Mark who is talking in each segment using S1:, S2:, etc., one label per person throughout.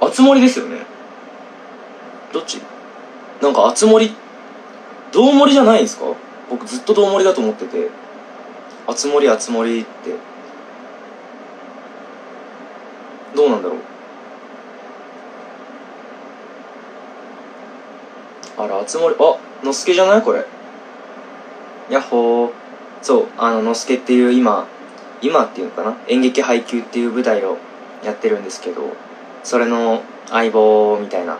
S1: あつ森ですよね。どっち？なんかあつ森。どう森じゃないんですか？僕ずっとどう森だと思ってて。あつ森あつ森って。どうなんだろう？あらあつ森。あのすけじゃない？これ。やっほー。そうあののすけっていう今今っていうのかな？演劇配給っていう舞台をやってるんですけど。それの相棒みたいな。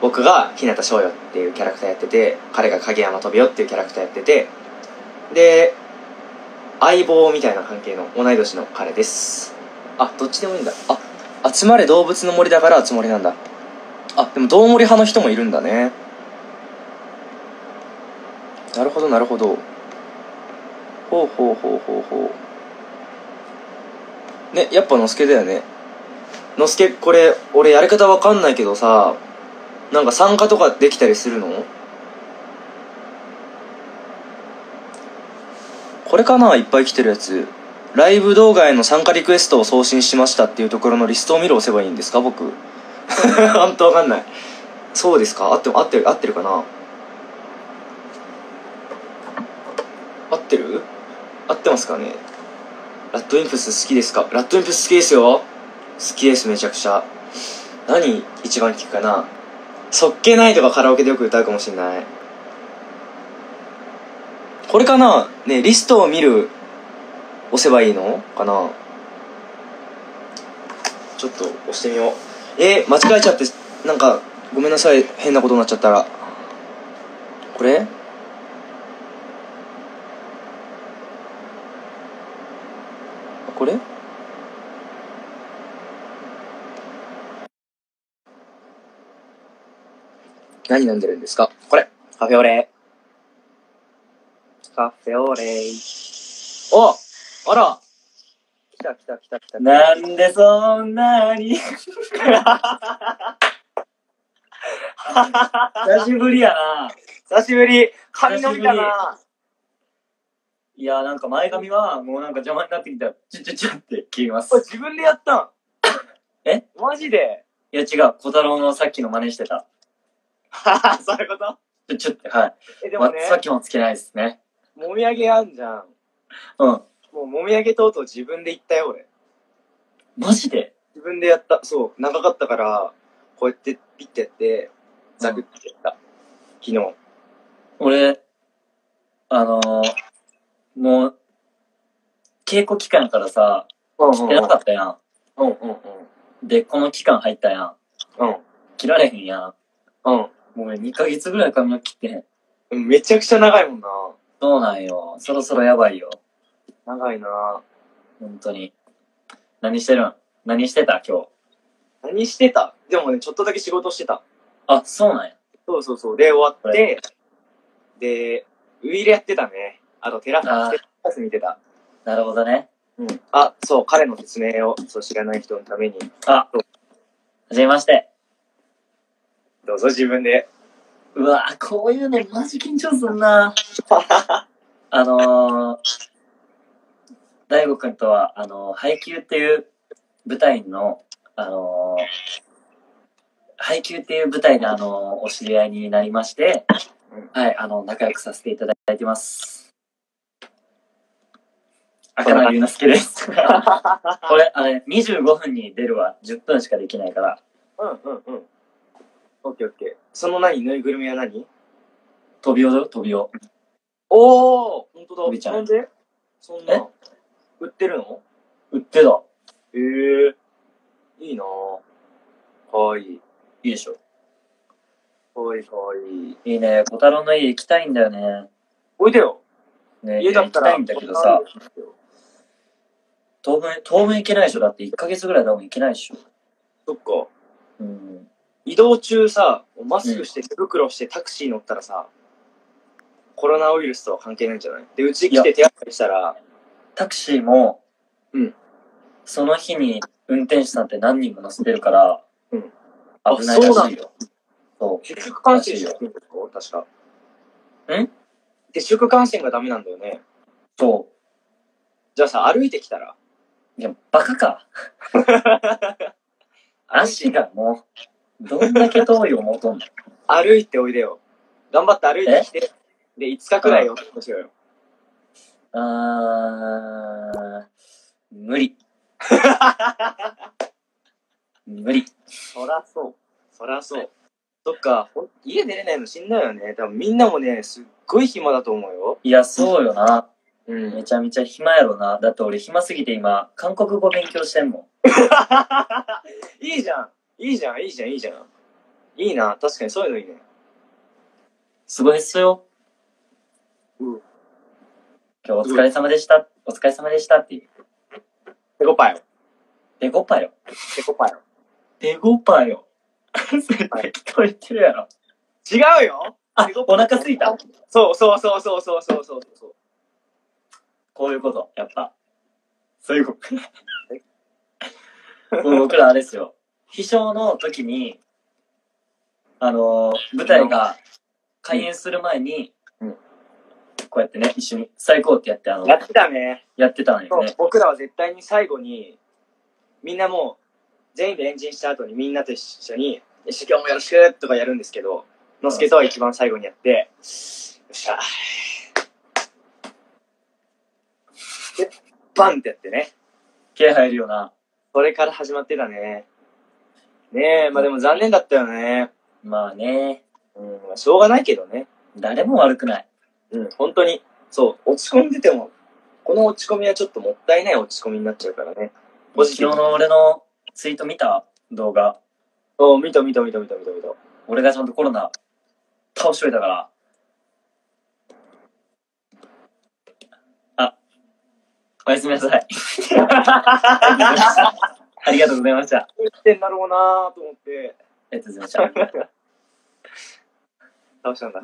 S1: 僕が日向翔陽っていうキャラクターやってて彼が影山飛びよっていうキャラクターやっててで相棒みたいな関係の同い年の彼です。あどっちでもいいんだ。あ集まれ動物の森だから集まりなんだ。あでもどう森派の人もいるんだね。なるほどなるほど。ほうほうほうほうほう。ねやっぱのすけだよね。のすけこれ俺やり方わかんないけどさなんか参加とかできたりするの？これかないっぱい来てるやつ。ライブ動画への参加リクエストを送信しましたっていうところのリストを見る押せばいいんですか僕？本当わかんない。そうですか？合って合ってる合ってるかな？合ってる？合ってますかね？ラッドインプス好きですか？ラッドインプス好きですよ好きですめちゃくちゃ。何一番聞くかな。そっけないとかカラオケでよく歌うかもしんない。これかな。ねリストを見る押せばいいのかな。ちょっと押してみよう。えー、間違えちゃってなんかごめんなさい。変なことになっちゃったら。これ？これ？何飲んでるんですか？これ。カフェオレ。カフェオレ。おあら。来た来た来た来た。
S2: なんでそんなに？久しぶりやな。
S1: 久しぶり。髪伸びたな。い
S2: や、なんか前髪はもうなんか邪魔になってきた。チュチュチュって切ります。
S1: 自分でやったん？
S2: え？
S1: マジで？
S2: いや違う、小太郎のさっきの真似してた。
S1: そういうこと？
S2: チュチュって、はい。
S1: えでもね。
S2: ま、さっきもつけないですね。
S1: もみあげあんじゃん。
S2: うん。
S1: もうもみあげとうとう自分で言ったよ俺。
S2: マジで？
S1: 自分でやった。そう。長かったからこうやってピッてやってザクってやった、昨日。
S2: 俺、あのー、もう、稽古期間からさ、
S1: うん
S2: 切ってなかったやん。
S1: うんうん。
S2: で、この期間入ったやん。
S1: うん。
S2: 切られへんやん。
S1: うん
S2: もう俺2ヶ月ぐらい髪の毛切ってへん。
S1: うんめちゃくちゃ長いもんな。
S2: そうなんよ。そろそろやばいよ。
S1: 長いな。
S2: 本当に。何してるん？何してた？今日。
S1: 何してた？でもねちょっとだけ仕事してた。
S2: あ、そうなんや。
S1: そうそうそう。で終わっ
S2: は
S1: てでウイレやってたね。あとテラテ
S2: あー。
S1: ラス見てた。
S2: なるほどね。
S1: うん。あそう。彼の説明をそう知らない人のために。
S2: あ、はじめまして。
S1: どうぞ自分で
S2: うわこういうのマジ緊張すんな。あのー、大悟くんとは、あのー、配給っていう舞台の、あのー、配給っていう舞台で、あのー、お知り合いになりまして、はい、あの、仲良くさせていただいてます。赤名祐之介です。これ、あれ、25分に出るわ。10分しかできないから。
S1: うんうんうんオッケーオッケーその何ぬいぐるみは何？
S2: 飛びおだよ、飛びお。
S1: おお本当だ
S2: おびちゃん
S1: なんで？そんな売ってるの？
S2: 売ってた。
S1: へえいいなぁかわいい
S2: いいでしょ。
S1: かわいいかわいい
S2: いいね。小太郎の家行きたいんだよね。
S1: おいでよ
S2: ね
S1: 家だったら
S2: 行きたいんだけどさ、当分、当分行けないでしょ。だって1ヶ月ぐらい多分行けないでしょ。
S1: そっか
S2: うん。
S1: 移動中さマスクして手袋してタクシー乗ったらさ、コロナウイルスとは関係ないんじゃない？でうち来て手洗いしたら
S2: タクシーも、
S1: うん。
S2: その日に運転手さんって何人も乗せてるから、
S1: うん。
S2: 危ないらしいよ。そ
S1: 接触感染してるんですか確か
S2: ん？
S1: 接触感染がダメなんだよね
S2: う。そ
S1: じゃあさ歩いてきたら？
S2: う。いや、バカか。足がもう、どんだけ遠い思うとんの？
S1: 歩いておいでよ。頑張って歩いてきて。で、5日くらいお過ごしようよ。
S2: あー、無理。無理。
S1: そらそう。そらそう。そっか、家出れないのしんどいよね。多分みんなもね、すっごい暇だと思うよ。
S2: いや、そうよな。
S1: うん
S2: めちゃめちゃ暇やろな。だって俺暇すぎて今、韓国語勉強してんもん。
S1: いいじゃん。いいじゃん、いいじゃん、いいじゃん。いいな。確かにそういうのいいね。
S2: すごいっすよ。
S1: うん
S2: 今日お疲れ様でした。お疲れ様でしたっていう。
S1: ペコパよ。
S2: ペコパよ。
S1: ペコパよ。
S2: ペコパよ。聞こえてるやろ。
S1: 違うよ
S2: あ、お腹すいた。
S1: そうそうそうそうそうそうそうそう。
S2: こういうこと、やっぱ。そういうこと。僕らあれですよ。秘書の時に、あのー舞台が開演する前に、
S1: うん
S2: こうやってね、一緒に最高ってやって、あの、
S1: やってたね。
S2: やってたん
S1: そう
S2: よね。
S1: 僕らは絶対に最後に、みんなもう、全員でエンジンした後にみんなと一緒に、よし、今日もよろしくとかやるんですけど、のすけとは一番最後にやって、よっしゃ。で、バンってやってね。
S2: 気合入るよな。
S1: それから始まってたね。ねえ、まあでも残念だったよね。
S2: まあね、
S1: うん、まあしょうがないけどね。
S2: 誰も悪くない。
S1: うん、本当に。そう、落ち込んでても、この落ち込みはちょっともったいない落ち込みになっちゃうからね。ポジティブ
S2: 昨日の俺のツイート見た動画。
S1: お見た見た見た見た見た見た。
S2: 俺がちゃんとコロナ倒しといたから。あ、おやすみなさい。ありがとうございました。あ
S1: 言ってんだろうなと思って、
S2: りがとうございました。
S1: 倒したんだ。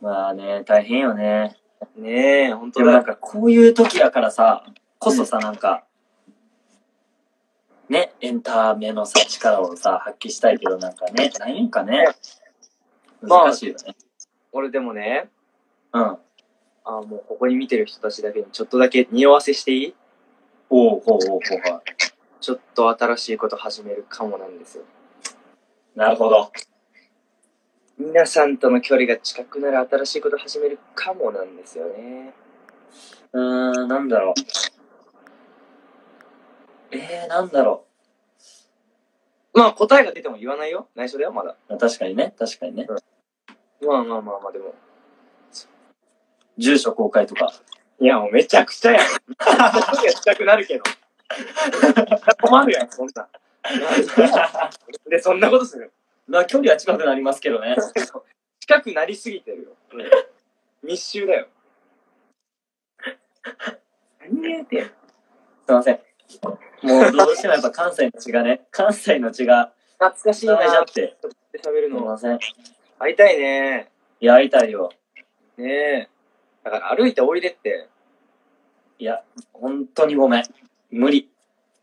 S2: まあね、大変よね。
S1: ねえ、本当だ。
S2: でもなんかこういう時だからさ、こそさ、なんか、ね、エンターメのさ、力をさ、発揮したいけどなんかね、ないんかね。
S1: まあ
S2: 難しいよね。
S1: 俺でもね、
S2: うん。
S1: あもうここに見てる人たちだけにちょっとだけ匂わせしていい？
S2: おうほうほうほうほ
S1: ちょっと新しいこと始めるかもなんですよ。
S2: う。なるほど。
S1: 皆さんとの距離が近くなる新しいこと始めるかもなんですよね。
S2: うーん、なんだろう。えー、なんだろ
S1: まあ答えが出ても言わないよ。内緒だよ、まだ。
S2: う。確かにね、確かにね。
S1: まあまあまあまあ、でも。
S2: 住所公開とか。
S1: いや、もうめちゃくちゃやん。が近くなるけど。困るやん、そんな。で、そんなことする。
S2: まあ、距離は近くなりますけどね。
S1: 近くなりすぎてるよ。密集だよ。何言うてんの？
S2: すいません。もうどうしてもやっぱ関西の血がね、関西の血が
S1: 懐かしいな
S2: ダメじゃって。
S1: 喋るの。
S2: すいません。
S1: 会いたいね。
S2: いや、会いたいよ。
S1: ねえ。だから歩いておいでって。
S2: いや、本当にごめん。無理。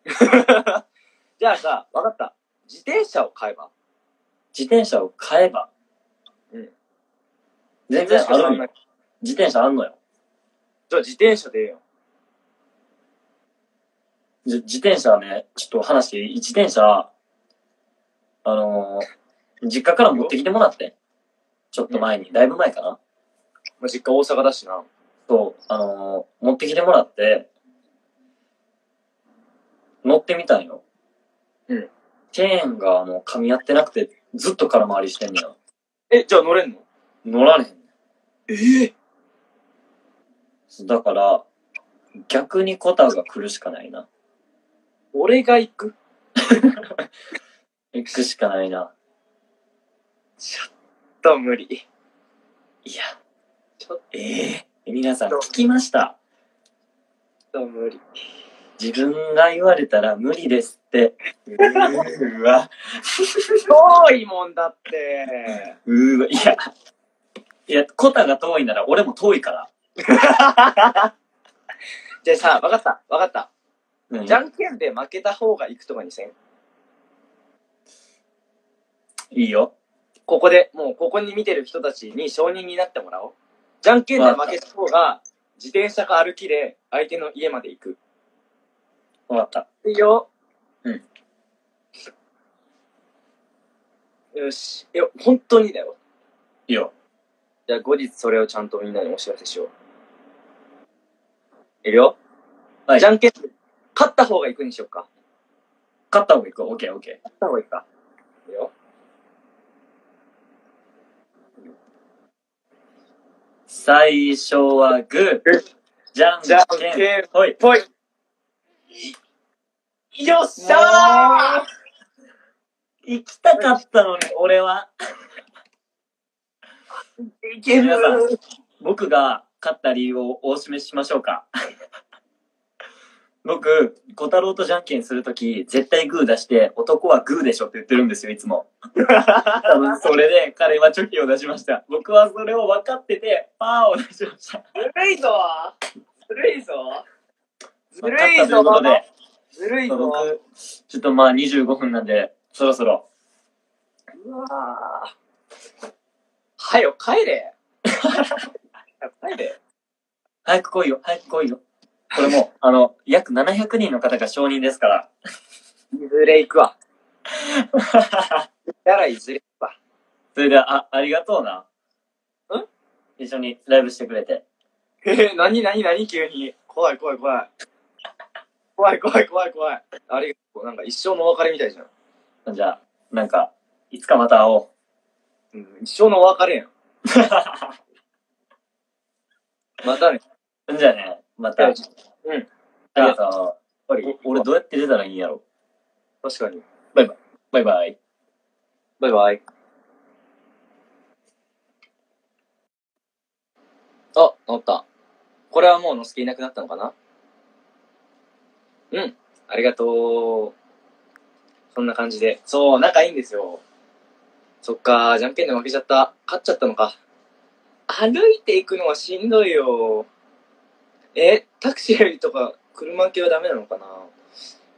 S1: じゃあさ、わかった。自転車を買えば？
S2: 自転車を買えば。
S1: うん。
S2: 全然あるんよ。自転車あんのよ。
S1: じゃあ自転車でええよ。
S2: じ自転車ね、ちょっと話していい？自転車、あのー実家から持ってきてもらって。ちょっと前に、だいぶ前かな。
S1: まあ、実家大阪だしな。
S2: そう、あのー持ってきてもらって、乗ってみたんよ。
S1: うん。
S2: チェーンが、あの、噛み合ってなくて、ずっと空回りしてんねや。
S1: え、じゃあ乗れんの？
S2: 乗られへんね
S1: ええ
S2: ん。だから、逆にコタが来るしかないな。
S1: 俺が行く？
S2: 行くしかないな。
S1: ちょっと無理。
S2: いや、
S1: ちょっ
S2: ええ皆さん聞きました
S1: と無理。
S2: 自分が言われたら無理ですって。うーわ。
S1: 遠いもんだって。
S2: うーわ。いや。いや、コタが遠いなら俺も遠いから。
S1: じゃあさ、わかった、わかった。
S2: うん
S1: じゃんけんで負けた方が行くとかにせん？
S2: いいよ。
S1: ここで、もうここに見てる人たちに承認になってもらおう。じゃんけんで負けた方が、自転車か歩きで相手の家まで行く。
S2: わかった。
S1: いいよ。
S2: うん。
S1: よし。いや、本当にだよ。
S2: いいよ。
S1: じゃあ後日それをちゃんとみんなにお知らせしよう。いるよ。
S2: はい
S1: じゃんけん、勝った方が行くにしようか。
S2: 勝った方がいいか。オッケーオッケー。
S1: 勝った方がいいか。いいよ。
S2: 最初はグー。じゃんけん。
S1: けん
S2: ほい。
S1: ぽい。よっしゃ
S2: 行きたかったのに、俺は。
S1: ーいける
S2: 皆さん僕が勝った理由をお示ししましょうか。僕、小太郎とじゃんけんするとき、絶対グー出して、男はグーでしょって言ってるんですよ、いつも。多分それで彼はチョキを出しました。僕はそれを分かってて、パーを出しました。
S1: ずるいぞずるいぞずるいぞずるいぞ
S2: 僕、ちょっとまあ25分なんで、そろそろ。
S1: うわーはよ、帰れ帰れ
S2: 早く来いよ、早く来いよ。これもう、あの、約700人の方が承認ですから。
S1: いずれ行くわ。やらいずれ行くわ。
S2: それでは、あ、ありがとうな。
S1: ん？
S2: 一緒にライブしてくれて。
S1: えー、なになになに急に。怖い怖い怖い。怖い怖い怖い怖い。ありがとう。なんか一生のお別れみたいじゃん。
S2: じゃあ、なんか、いつかまた会おう。
S1: うん、一生のお別れやん。またね。
S2: じゃあね、また。
S1: うん。
S2: じゃあさ、
S1: ぱり
S2: お俺どうやって出たらいいんやろ
S1: 確かに。
S2: バイバイ。バイバイ。
S1: バイバイ。あ、治った。これはもうのすけいなくなったのかな？うん。ありがとう。そんな感じで。そう、仲いいんですよ。そっか、じゃんけんで負けちゃった。勝っちゃったのか。歩いていくのはしんどいよ。え、タクシーとか車系はダメなのかな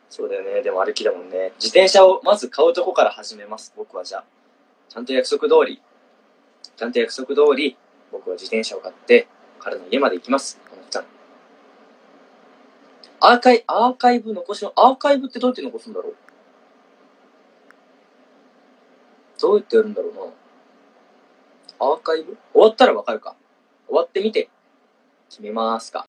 S1: そうだよね。でも歩きだもんね。自転車をまず買うとこから始めます。僕はじゃあ。ちゃんと約束通り、ちゃんと約束通り、僕は自転車を買って、彼の家まで行きます。アーカイ、アーカイブ残しの、アーカイブってどうやって残すんだろう？どうやってやるんだろうな。アーカイブ？終わったらわかるか。終わってみて、決めますか。